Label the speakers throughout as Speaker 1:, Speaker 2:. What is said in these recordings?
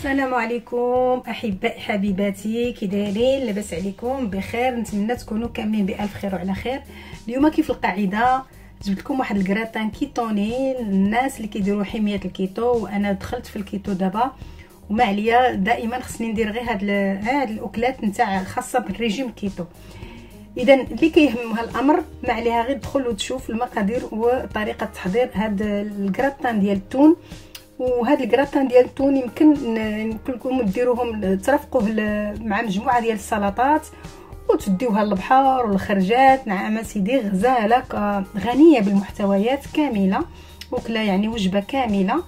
Speaker 1: السلام عليكم احباء حبيباتي. كي دايرين لاباس عليكم بخير. نتمنى تكونوا كاملين بألف خير وعلى خير. اليوم كيف القاعدة؟ جبت لكم واحد الكراتان كيتوني. الناس اللي كيديروا حميه الكيتو وأنا دخلت في الكيتو دابا. وما عليا دائما خصني ندير غير هاد هاد الأكلات نتاع خاصة بالريجيم الكيتو إذا اللي كيهمها الأمر ما عليها غير تدخل وتشوف المقادير وطريقة تحضير هاد الكراتان ديال التون. وهذا الكراتان ديال التون يمكن يمكن لكم ديروهم ترافقوه مع مجموعة ديال السلطات وتديوها للبحر والخرجات. نعم سيدي غزاله غنية بالمحتويات كاملة. وكلا يعني وجبة كاملة.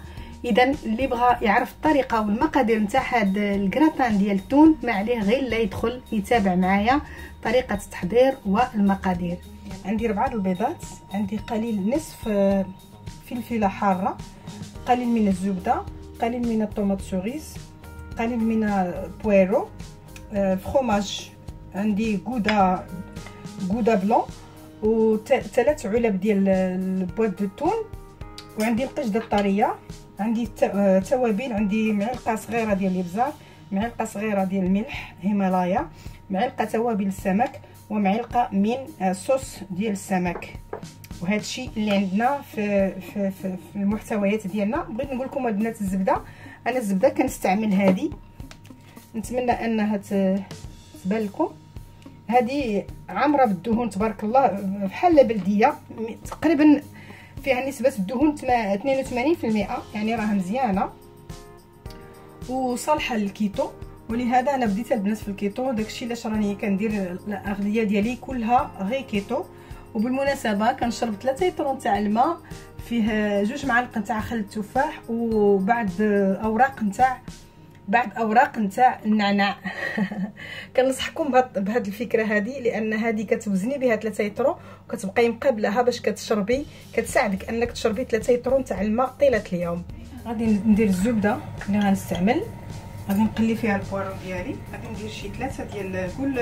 Speaker 1: اذا اللي بغى يعرف الطريقة والمقادير نتاع هذا الكراتان ديال التون ما عليه غير لا يدخل يتابع معايا طريقة التحضير والمقادير. عندي ربعة البيضات عندي قليل نصف فلفلة حارة. قليل من الزبدة قليل من ال tomates cerises قليل من ال poireau. آه، فخوماج عندي gouda gouda blanc وثلاث علب ديال ال boîtes de thon وعندي القشده الطرية عندي آه، توابل عندي معلقة صغيرة ديال الابزار معلقة صغيرة ديال الملح هيمالايا معلقة توابل السمك ومعلقة من صوص ديال السمك. وهذا الشيء اللي عندنا في في في, في المحتويات ديالنا. بغيت نقول لكم البنات الزبدة. أنا الزبدة كنستعمل هذه نتمنى أنها تبان لكم. هذه عامرة بالدهون تبارك الله بحال بلديه تقريبا فيها نسبة الدهون 82% يعني راها مزيانة. وصالحة للكيتو. ولهذا أنا بديت البنات في الكيتو. داكشي علاش راني كندير الأغذية ديالي كلها غير كيتو. وبالمناسبة كنشرب 3 لتر تاع الماء فيه جوج معالق نتاع خل التفاح وبعد أوراق نتاع بعد أوراق نتاع النعناع. كنصحكم بهاد الفكرة هذه لأن هذه كتوزني بها 3 لتر وكتبقاي مقابلها باش كتشربي كتساعدك أنك تشربي 3 لتر نتاع الماء طيلة اليوم. غادي ندير الزبدة اللي غنستعمل. غادي نقلي فيها ال poireau ديالي. غادي ندير شي ثلاثة ديال كل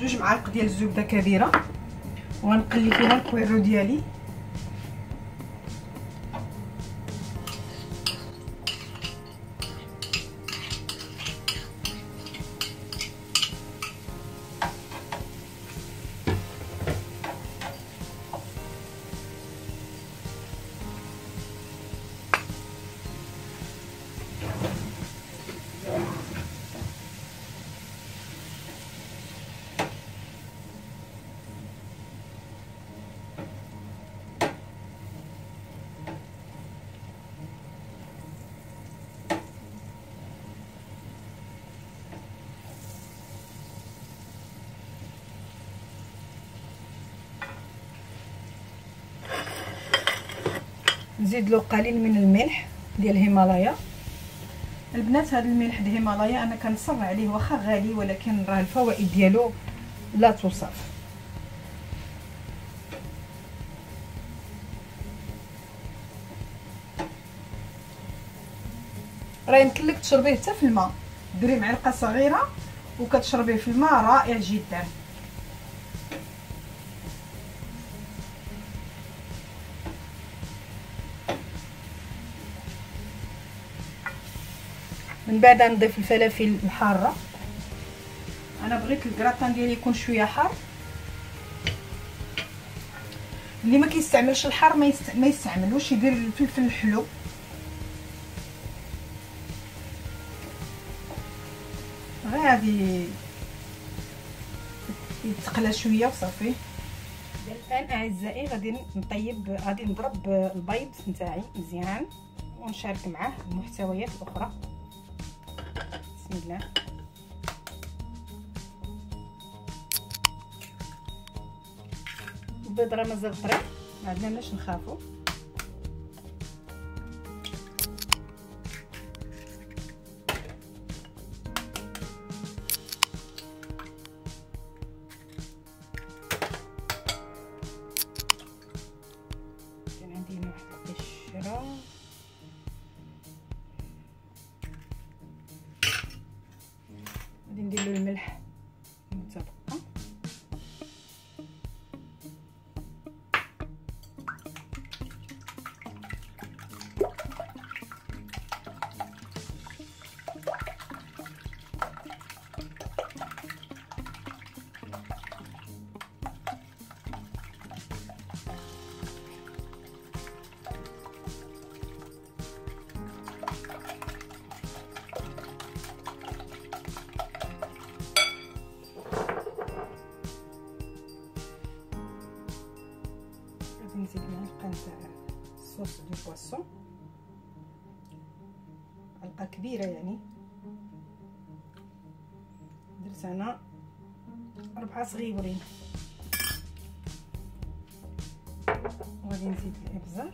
Speaker 1: جوج معالق ديال الزبدة كبيرة. وغنقلي فيها ال poireau ديالي. نزيد له قليل من الملح ديال الهيمالايا. البنات هذا الملح ديال الهيمالايا أنا كنصر عليه واخا غالي ولكن راه الفوائد ديالو لا توصف. راه يمكن لك تشربيه حتى في الماء. ديري معلقة صغيرة وكتشربيه في الماء رائع جدا. من بعد نضيف الفلافل الحارة. أنا بغيت الكراتان ديالي يكون شوية حار. اللي ما كيستعملش الحار ما, يست... ما يستعملوش يدير الفلفل الحلو. غادي يتقلى شوية وصافي الآن أعزائي غادي نطيب غادي نضرب البيض نتاعي مزيان ونشارك معاه المحتويات الأخرى. بسم الله. البيض راه مازال طري ما عندناش نخافو. معلقه كبيرة يعني. درت أنا ربعه صغيورين. وغادي نزيد الإبزار.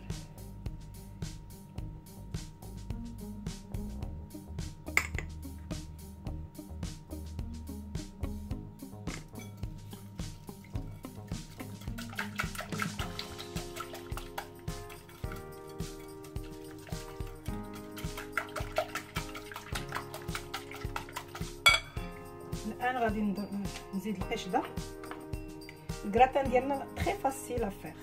Speaker 1: غادي نزيد القشده الكراتان ديالنا très facile à faire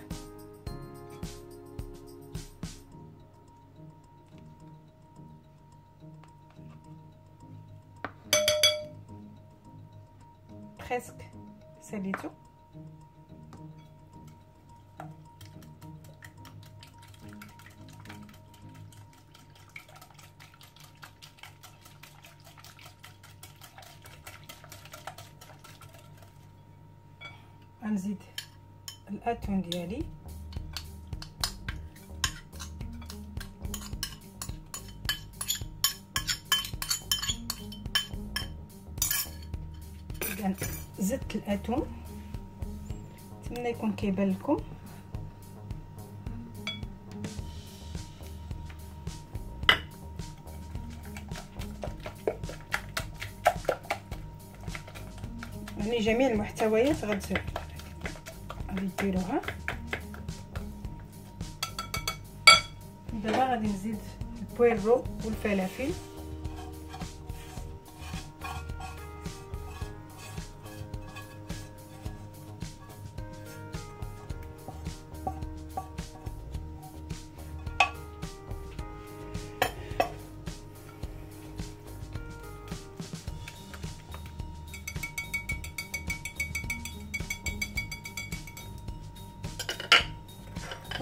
Speaker 1: presque ساليتو غنزيد الأتون ديالي. زدت الأتون. نتمنى يكون كيبان لكم. يعني جميع المحتويات غادي ديروها دابا غادي نزيد البويرو والفلافل.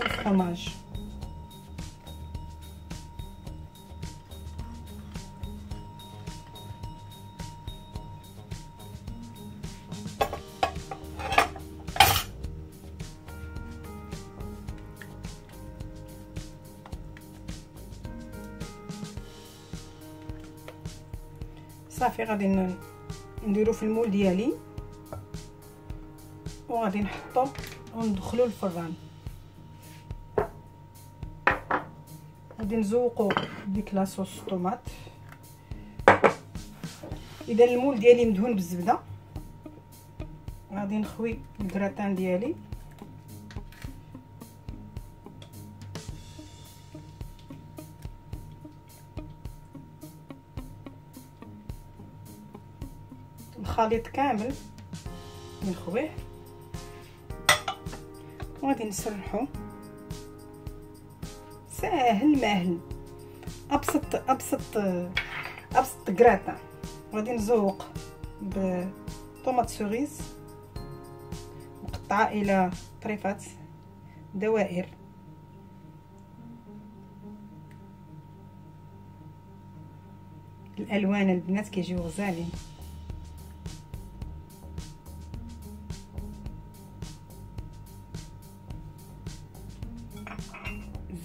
Speaker 1: والفرماج صافي غادي نديرو في المول ديالي وغادي نحطو وندخلو الفران غادي نزوقو ديك لاصوص طوماط. إذا المول ديالي مدهون بالزبده غادي نخوي الكراتان ديالي. الخليط كامل نخويه. وغادي نسرحو. ساهل ماهل. أبسط أبسط أبسط كراتا غادي نزوق بطوماط سوريز مقطعة إلى طريفات دوائر. الألوان البنات كيجيو غزالين.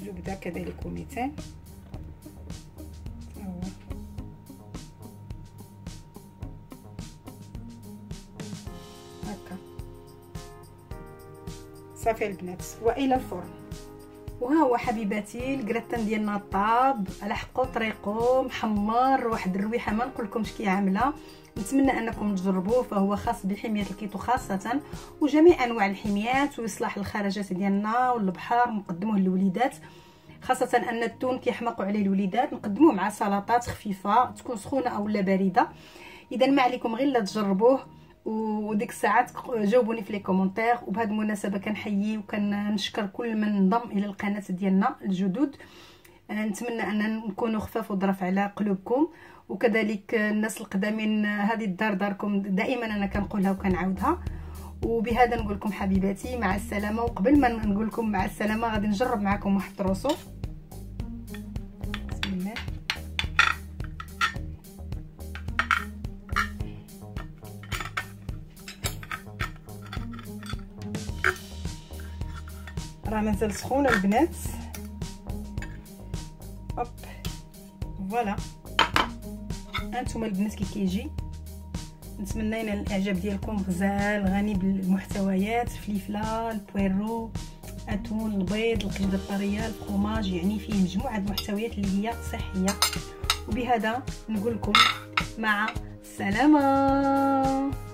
Speaker 1: الزبده كذلك وميتان هكا صافي البنات والى الفرن وها هو حبيباتي الكراتان ديالنا طاب على حقو طريقو محمر واحد الرويحة ما نقولكمش كي عاملة. نتمنى أنكم تجربوه فهو خاص بحمية الكيتو خاصة وجميع أنواع الحميات ويصلح الخرجات ديالنا والبحر نقدموه للوليدات. خاصة أن التون كيحمقوا عليه الوليدات نقدموه مع سلطات خفيفة تكون سخونة أو لا باردة. إذا ما عليكم غير لا تجربوه. وديك الساعات جاوبوني في les commentaires وبهذه المناسبة كنحيي وكنشكر كل من انضم إلى القناة ديالنا الجدد. نتمنى أن نكونوا خفاف وظرف على قلوبكم وكذلك الناس القدامين هذه الدار داركم دائما أنا كنقولها وكنعاودها. وبهذا نقول لكم حبيباتي مع السلامة وقبل ما نقول لكم مع السلامة غادي نجرب معكم واحد التروسو مازال سخونة البنات. Hop. Voilà. أنتم البنات كي كيجي. نتمنى ينال الاعجاب ديالكم غزال غني بالمحتويات فليفله ال poireau التون البيض القشده الطرية الفرماج يعني فيه مجموعة المحتويات اللي هي صحية. وبهذا نقول لكم مع السلامة.